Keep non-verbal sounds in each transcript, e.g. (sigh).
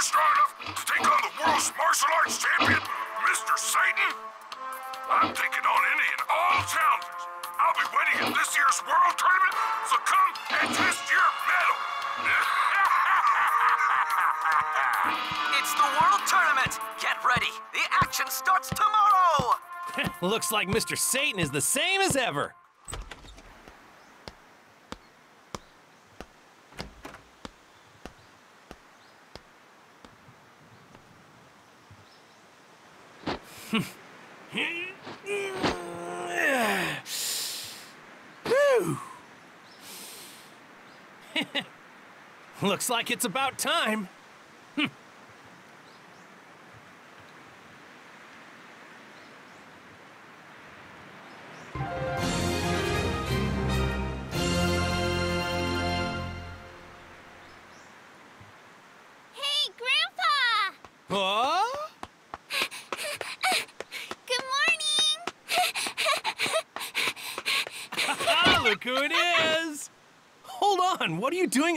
you're strong enough to take on the world's martial arts champion, Mr. Satan? I'm taking on any and all challengers. I'll be waiting at this year's world tournament, so come and test your mettle. (laughs) It's the World Tournament! Get ready! The action starts tomorrow! (laughs) Looks like Mr. Satan is the same as ever. Looks like it's about time.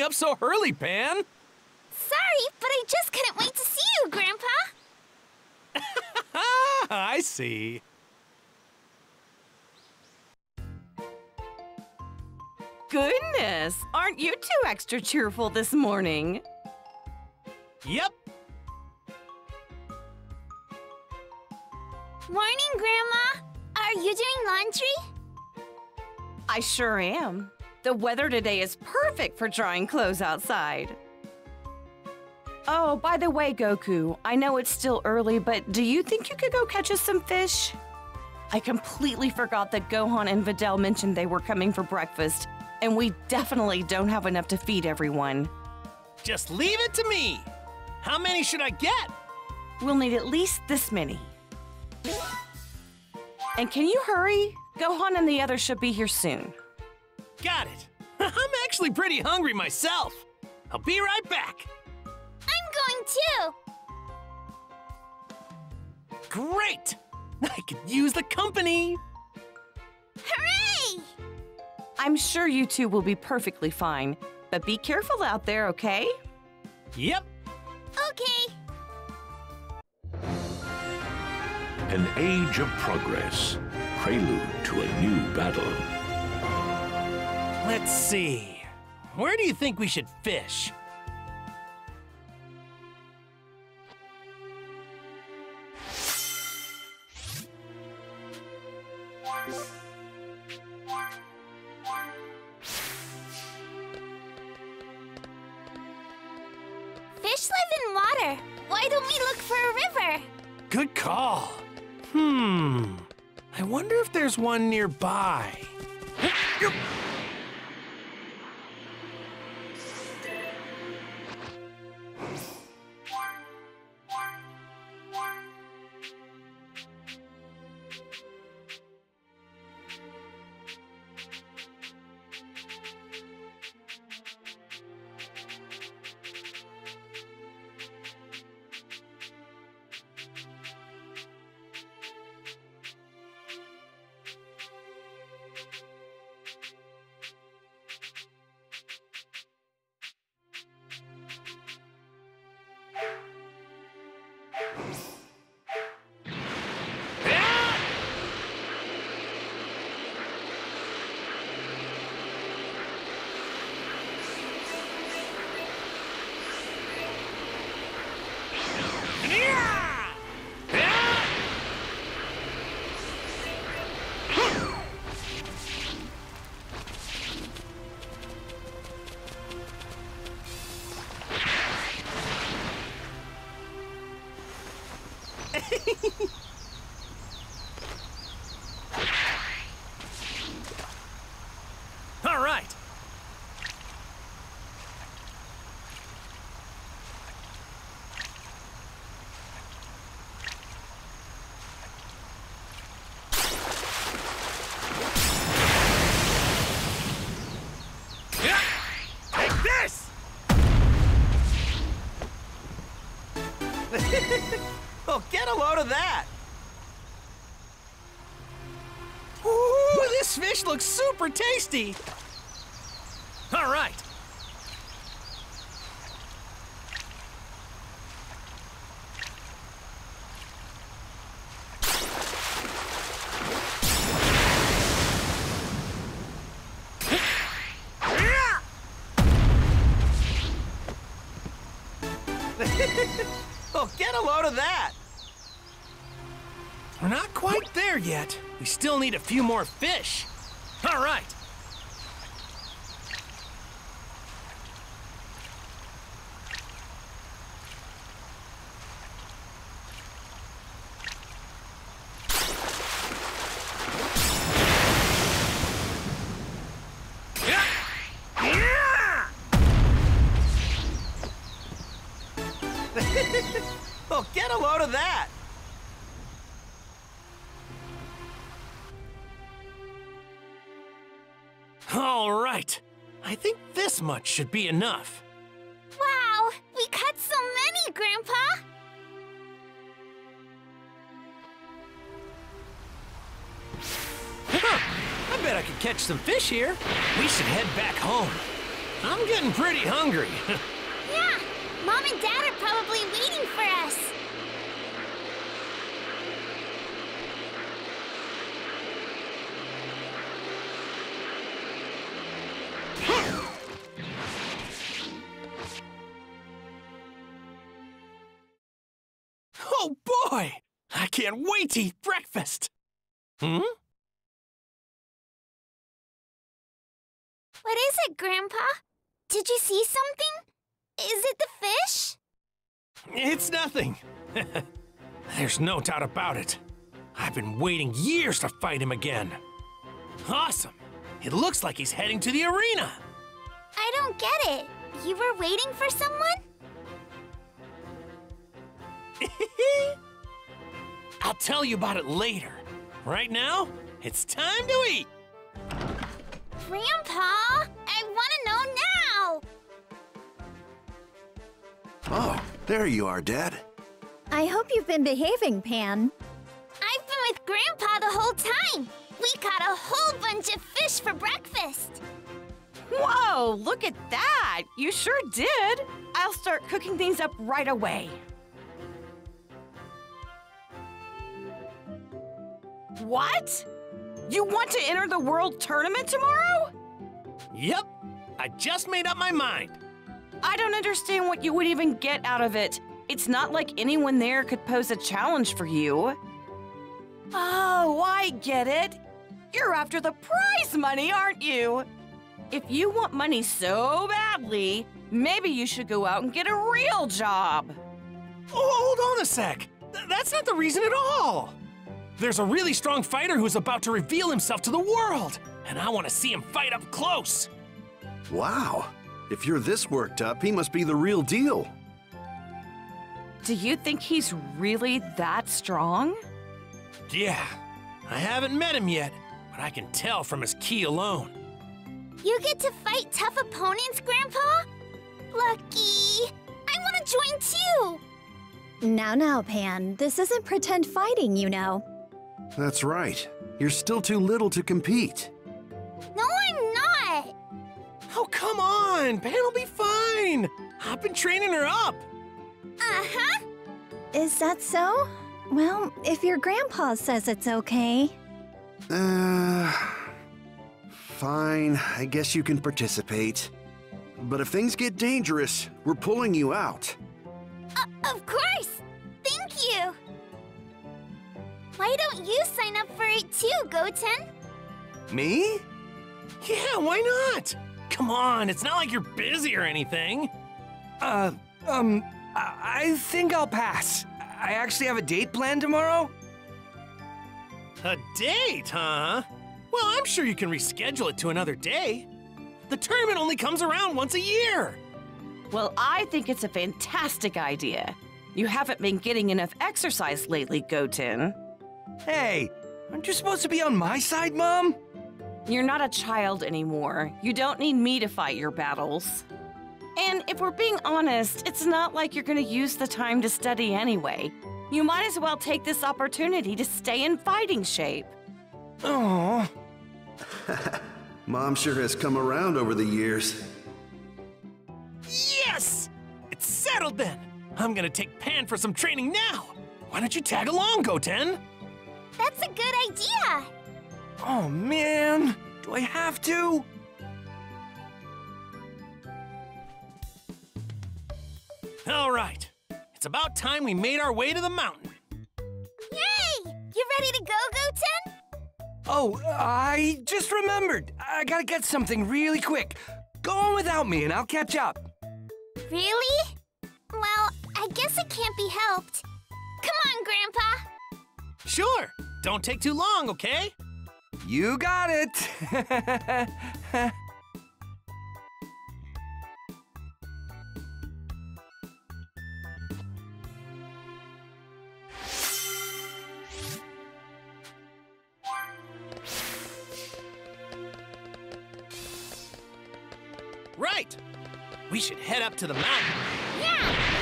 What are you doing up so early, Pan? Sorry, but I just couldn't wait to see you, Grandpa! (laughs) I see. Goodness, aren't you two extra cheerful this morning? Yep, Morning, Grandma! Are you doing laundry? I sure am. The weather today is perfect for drying clothes outside. Oh, by the way, Goku, I know it's still early, but do you think you could go catch us some fish? I completely forgot that Gohan and Videl mentioned they were coming for breakfast, and we definitely don't have enough to feed everyone. just leave it to me. How many should I get? We'll need at least this many. And can you hurry? Gohan and the others should be here soon. Got it. (laughs) I'm actually pretty hungry myself. I'll be right back. I'm going too! Great! (laughs) I could use the company. Hooray! I'm sure you two will be perfectly fine, but be careful out there, okay? Yep, Okay. An age of progress, prelude to a new battle. Let's see. Where do you think we should fish? Fish live in water. Why don't we look for a river? Good call. Hmm. I wonder if there's one nearby. Oh, (laughs) for that! Ooh, this fish looks super tasty! All right! (laughs) oh, get a load of that! We're not quite there yet. We still need a few more fish. All right. Much should be enough. Wow, we caught so many, Grandpa! Huh, I bet I could catch some fish here. We should head back home. I'm getting pretty hungry. (laughs) Yeah, Mom and Dad are probably can't wait to eat breakfast! Hmm? What is it, Grandpa? Did you see something? Is it the fish? It's nothing. (laughs) There's no doubt about it. I've been waiting years to fight him again. Awesome! It looks like he's heading to the arena! I don't get it. You were waiting for someone? I'll tell you about it later. Right now, it's time to eat! Grandpa, I want to know now. Oh, there you are, Dad. I hope you've been behaving, Pan. I've been with Grandpa the whole time. We caught a whole bunch of fish for breakfast. Whoa, look at that! You sure did! I'll start cooking things up right away. What? You want to enter the world tournament tomorrow? Yep, I just made up my mind. I don't understand what you would even get out of it. It's not like anyone there could pose a challenge for you. Oh, I get it. You're after the prize money, aren't you? If you want money so badly, maybe you should go out and get a real job. Oh, hold on a sec. Th- that's not the reason at all. There's a really strong fighter who's about to reveal himself to the world, and I want to see him fight up close. Wow. If you're this worked up, he must be the real deal. Do you think he's really that strong? Yeah, I haven't met him yet, but I can tell from his ki alone. You get to fight tough opponents, Grandpa? Lucky. I want to join too. Now, now, Pan. This isn't pretend fighting, you know. That's right. You're still too little to compete. No, I'm not. Oh, come on! Pan will be fine! I've been training her up! Uh huh. Is that so? Well, if your grandpa says it's okay. Uh. Fine, I guess you can participate. But if things get dangerous, we're pulling you out. Uh, of course. Why don't you sign up for it too, Goten? Me? Yeah, why not? Come on, it's not like you're busy or anything. Uh, um, I, I think I'll pass. I actually have a date planned tomorrow. A date, huh? Well, I'm sure you can reschedule it to another day. The tournament only comes around once a year. Well, I think it's a fantastic idea. You haven't been getting enough exercise lately, Goten. Hey, aren't you supposed to be on my side, Mom? You're not a child anymore. You don't need me to fight your battles. And if we're being honest, it's not like you're gonna use the time to study anyway. You might as well take this opportunity to stay in fighting shape. Oh, (laughs) Mom sure has come around over the years. Yes! It's settled then. I'm gonna take Pan for some training now. Why don't you tag along, Goten? That's a good idea. oh man. Do I have to? All right. It's about time we made our way to the mountain. Yay! You ready to go, Goten? Oh, I just remembered. I gotta get something really quick. Go on without me and I'll catch up. Really? Well, I guess it can't be helped. Come on, Grandpa. Sure. Don't take too long, okay? You got it. (laughs) Right. We should head up to the mountain. Yeah!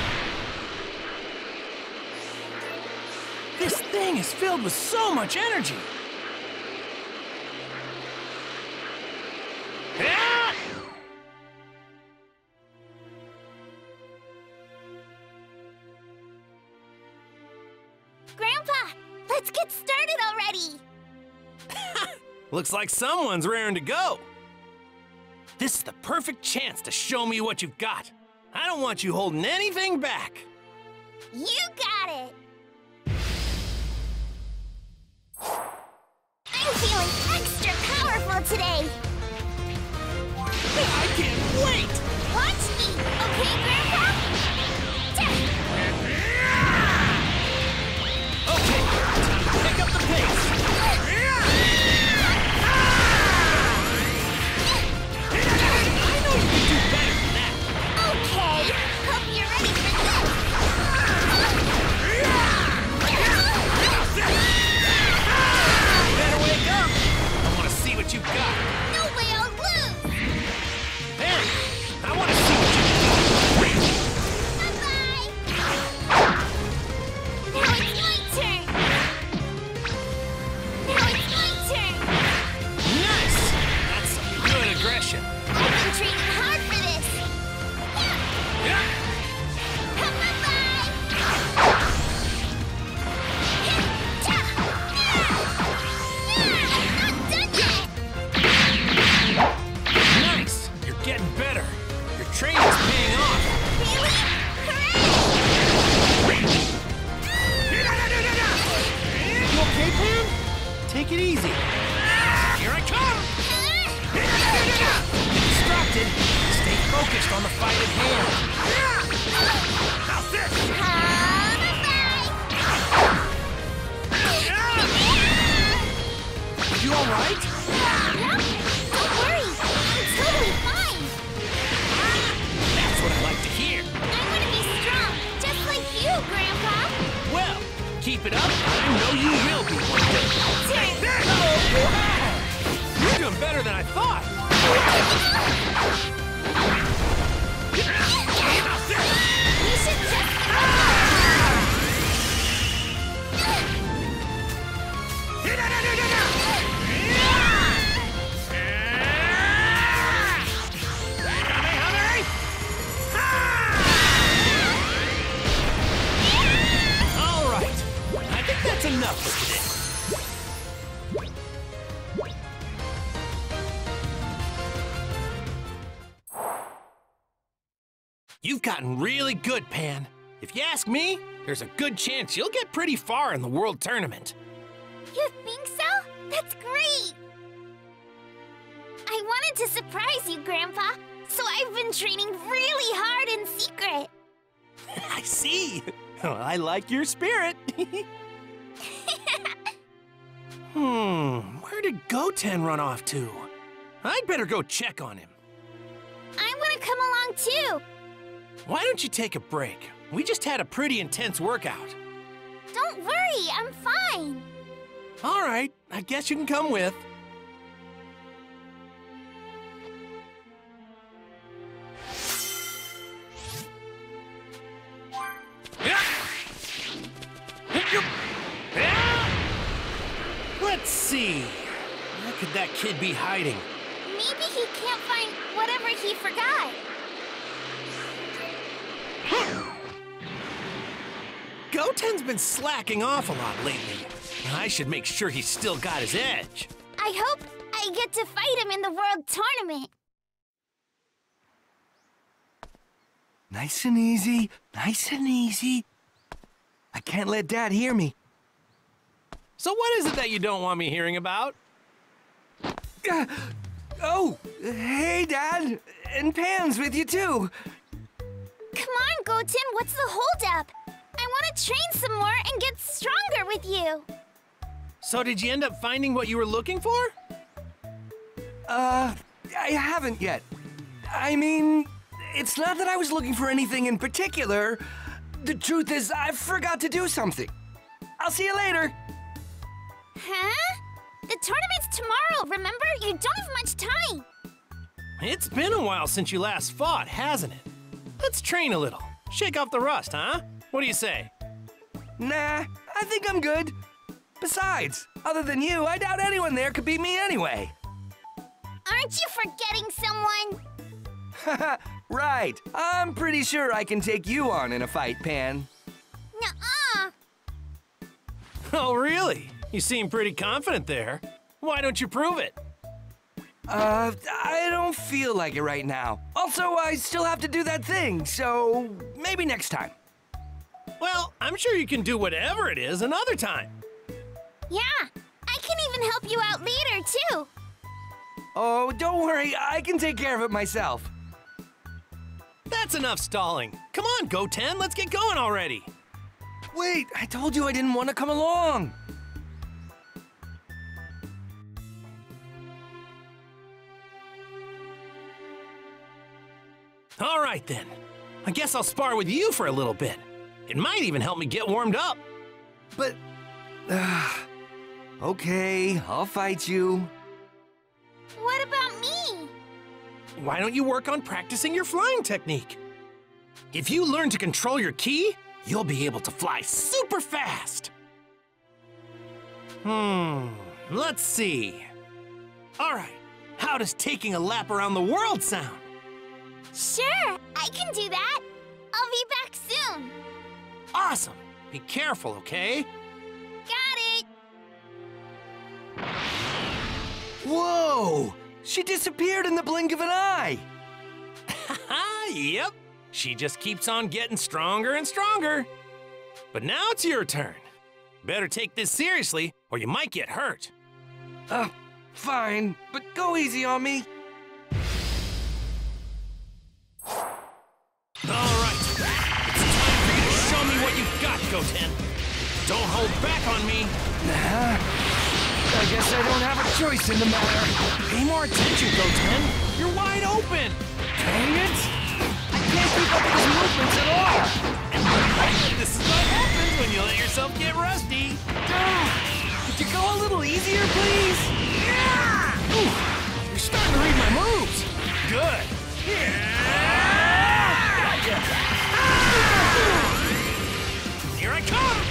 This thing is filled with so much energy. Grandpa, let's get started already. (laughs) Looks like someone's raring to go. This is the perfect chance to show me what you've got. I don't want you holding anything back. You got it. I'm feeling extra powerful today. I can't wait! Watch me, okay, Grandpa? Okay, pick up the pace. What you've got. Keep it up. I know you will be one day. You're doing better than I thought. We should just All enough for today. You've gotten really good, Pan. If you ask me, there's a good chance you'll get pretty far in the World Tournament. You think so? That's great! I wanted to surprise you, Grandpa, so I've been training really hard in secret. (laughs) I see. Well, I like your spirit. (laughs) hmm, where did Goten run off to? I'd better go check on him. I'm gonna come along too. Why don't you take a break? We just had a pretty intense workout. Don't worry, I'm fine. All right, I guess you can come with. Let's. Where could that kid be hiding? Maybe he can't find whatever he forgot. Goten's been slacking off a lot lately. I should make sure he's still got his edge. I hope I get to fight him in the World Tournament. Nice and easy, nice and easy. I can't let Dad hear me. So what is it that you don't want me hearing about? Uh, oh, hey, Dad. And Pan's with you, too. Come on, Goten, what's the holdup? I want to train some more and get stronger with you. So did you end up finding what you were looking for? Uh, I haven't yet. I mean, it's not that I was looking for anything in particular. The truth is, I forgot to do something. I'll see you later. Huh? The tournament's tomorrow, remember? You don't have much time. It's been a while since you last fought, hasn't it? Let's train a little. Shake off the rust, huh? What do you say? Nah, I think I'm good. Besides, other than you, I doubt anyone there could beat me anyway. Aren't you forgetting someone? (laughs) right. I'm pretty sure I can take you on in a fight, Pan. Nuh-uh. Oh, really? You seem pretty confident there. Why don't you prove it? Uh, I don't feel like it right now. Also, I still have to do that thing, so maybe next time. Well, I'm sure you can do whatever it is another time. Yeah, I can even help you out later, too. Oh, don't worry, I can take care of it myself. That's enough stalling. Come on, Goten, let's get going already. Wait, I told you I didn't want to come along. All right then. I guess I'll spar with you for a little bit. It might even help me get warmed up. But, uh, okay, I'll fight you. What about me? Why don't you work on practicing your flying technique? If you learn to control your ki, you'll be able to fly super fast. Hmm, let's see. All right, how does taking a lap around the world sound? Sure, I can do that. I'll be back soon. Awesome. Be careful, okay? Got it. Whoa! She disappeared in the blink of an eye! (laughs) Yep. She just keeps on getting stronger and stronger. But now it's your turn. Better take this seriously, or you might get hurt. Uh, fine, but go easy on me. Goten. Don't hold back on me. Nah, I guess I don't have a choice in the matter. Pay more attention, Goten. You're wide open. Dang it! I can't keep up with his movements at all! This is what happens when you let yourself get rusty. Dude, could you go a little easier, please? Yeah! Ooh, you're starting to read my moves. Good. Here I come!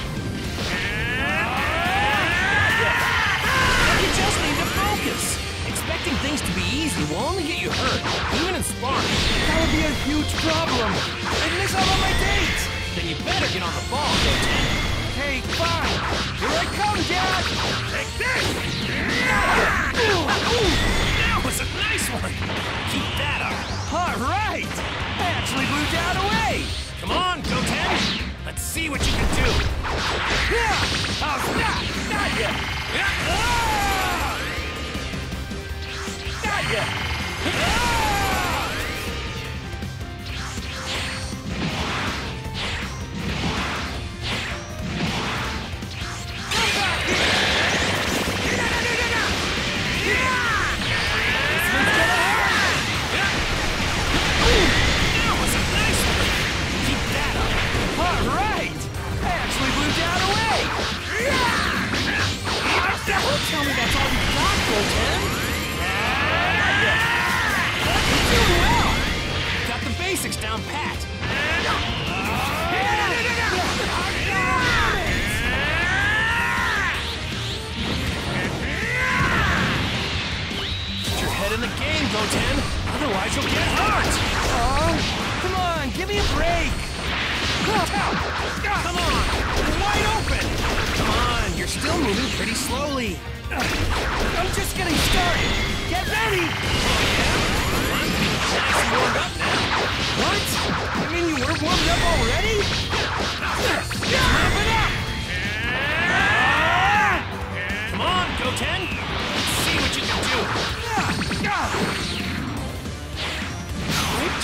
You just need to focus. Expecting things to be easy will only get you hurt, even in sparring. That would be a huge problem. I'd miss out on my dates. Then you better get on the ball, Goten. Hey, fine. Here I come, Dad. Take this! That was a nice one! Keep that up! All right. I actually blew Dad away. Come on, Goten! Let's see what you can do! Yeah. Oh, not, not yet. Ah! Not yet.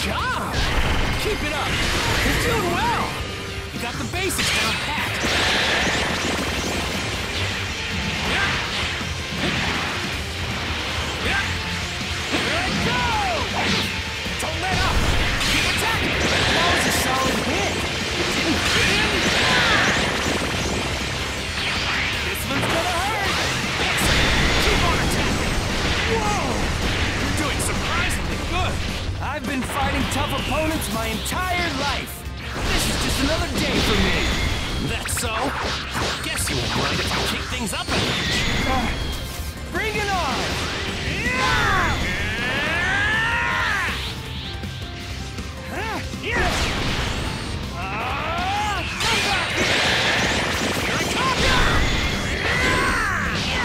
job! Keep it up! You're doing well! You got the basics down pat! I've been fighting tough opponents my entire life. This is just another day for me. That's so? Guess you won't mind if I kick things up a notch. Bring it on!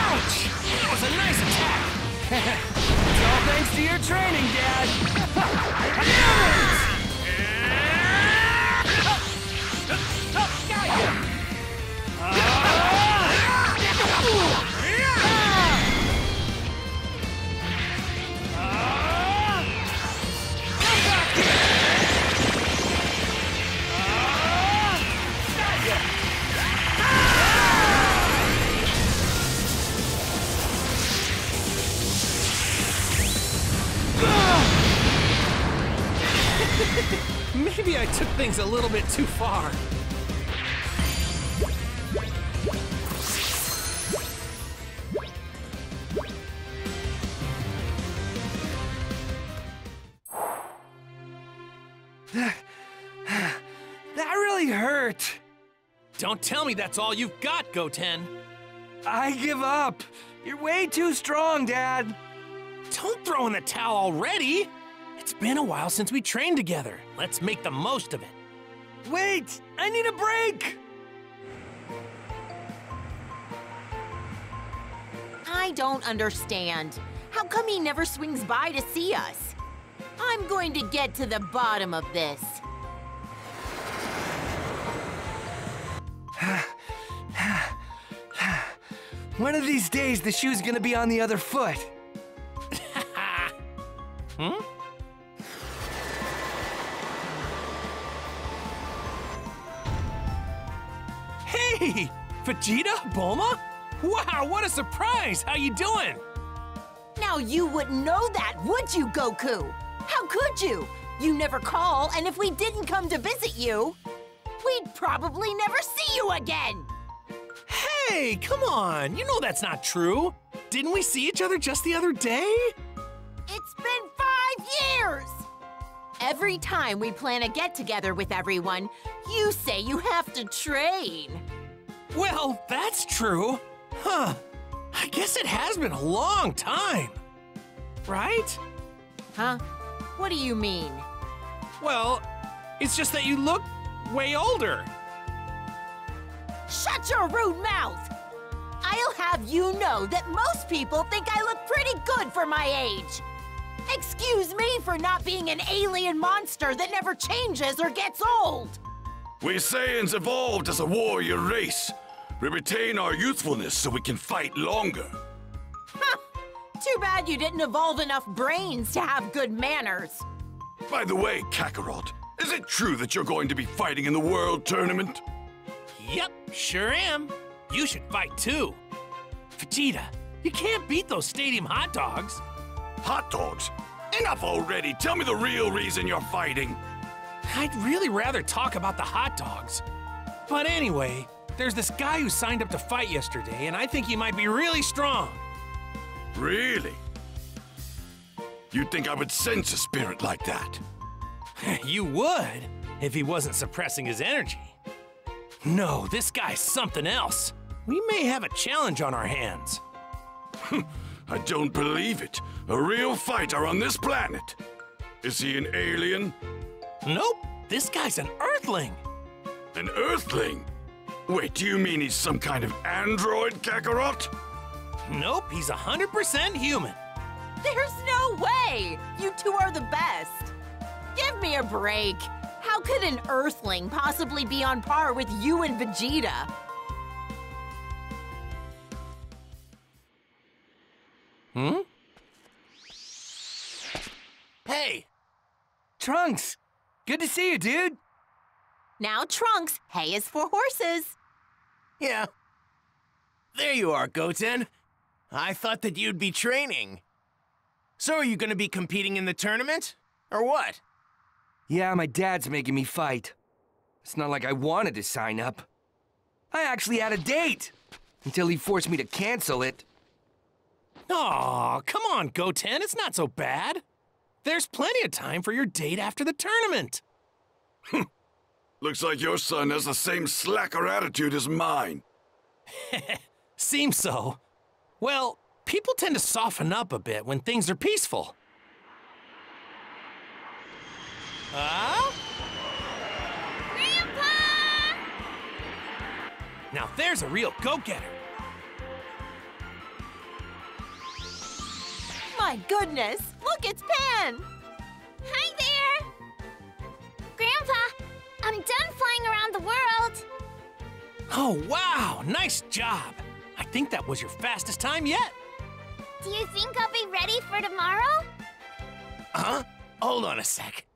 Ouch! That was a nice attack! (laughs) too far. (sighs) That really hurt. Don't tell me that's all you've got, Goten. I give up. You're way too strong, Dad. Don't throw in the towel already. It's been a while since we trained together. Let's make the most of it. Wait, I need a break. I don't understand. How come he never swings by to see us? I'm going to get to the bottom of this. One of these days, the shoe's gonna be on the other foot. (laughs) Hmm? Hey! Vegeta? Bulma? Wow, what a surprise! How you doing? Now you wouldn't know that, would you, Goku? How could you? You never call, and if we didn't come to visit you, we'd probably never see you again. Hey, come on! You know that's not true! Didn't we see each other just the other day? It's been five years! Every time we plan a get together with everyone, you say you have to train. Well, that's true. Huh. I guess it has been a long time. Right? Huh? What do you mean? Well, it's just that you look way older. Shut your rude mouth! I'll have you know that most people think I look pretty good for my age. Excuse me for not being an alien monster that never changes or gets old. We Saiyans evolved as a warrior race. We retain our youthfulness so we can fight longer. Too bad you didn't evolve enough brains to have good manners. By the way, Kakarot, is it true that you're going to be fighting in the World Tournament? Yep, sure am. You should fight too. Vegeta, you can't beat those stadium hot dogs. Hot dogs? Enough already! Tell me the real reason you're fighting! I'd really rather talk about the hot dogs. But anyway, there's this guy who signed up to fight yesterday, and I think he might be really strong. Really? You'd think I would sense a spirit like that? (laughs) you would, if he wasn't suppressing his energy. No, this guy's something else. We may have a challenge on our hands. (laughs) I don't believe it. A real fighter on this planet. Is he an alien? Nope, this guy's an Earthling. An Earthling? Wait, do you mean he's some kind of android, Kakarot? Nope, he's 100% human. There's no way! You two are the best. Give me a break. How could an Earthling possibly be on par with you and Vegeta? Hmm? Hey, Trunks, good to see you, dude. Now, Trunks, hay is for horses. Yeah. There you are, Goten. I thought that you'd be training. So are you gonna be competing in the tournament? Or what? Yeah, my dad's making me fight. It's not like I wanted to sign up. I actually had a date until he forced me to cancel it. Aw, come on, Goten, it's not so bad. There's plenty of time for your date after the tournament. Looks like your son has the same slacker attitude as mine. (laughs) Seems so. Well, people tend to soften up a bit when things are peaceful. Ah? Grandpa! Now there's a real go-getter. My goodness, look, it's Pan! Hi there! Grandpa, I'm done flying around the world. Oh, wow, nice job. I think that was your fastest time yet. Do you think I'll be ready for tomorrow? Huh? Hold on a sec.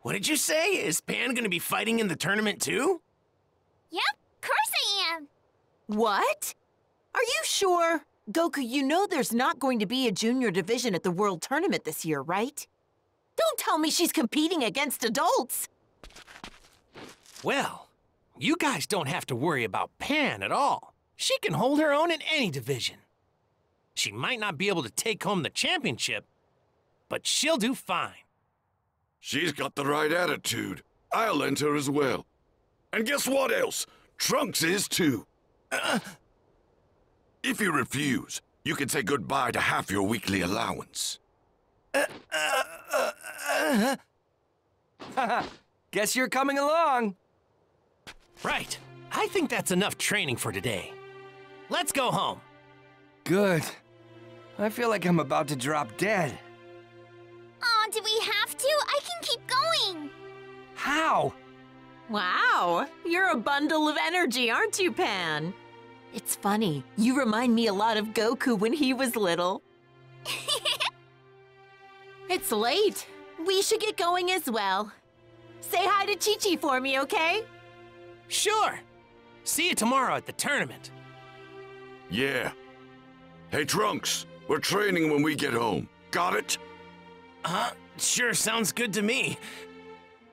What did you say? Is Pan gonna be fighting in the tournament too? Yep, of course I am. What? Are you sure? Goku, you know there's not going to be a junior division at the World Tournament this year, right? Don't tell me she's competing against adults. Well, you guys don't have to worry about Pan at all. She can hold her own in any division. She might not be able to take home the championship, but she'll do fine. She's got the right attitude. I'll enter as well. And guess what else? Trunks is too. Uh, if you refuse, you can say goodbye to half your weekly allowance. (laughs) Guess you're coming along. Right. I think that's enough training for today. Let's go home. Good. I feel like I'm about to drop dead. Aw, do we have to? I can keep going. How? Wow, you're a bundle of energy, aren't you, Pan? It's funny, you remind me a lot of Goku when he was little. (laughs) it's late. We should get going as well. Say hi to Chi Chi for me, okay? Sure. See you tomorrow at the tournament. Yeah. Hey, Trunks, we're training when we get home. Got it? Huh? Sure sounds good to me.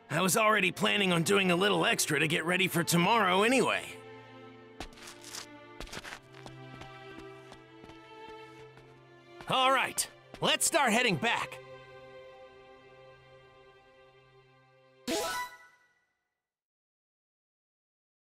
I was already planning on doing a little extra to get ready for tomorrow anyway. All right, let's start heading back.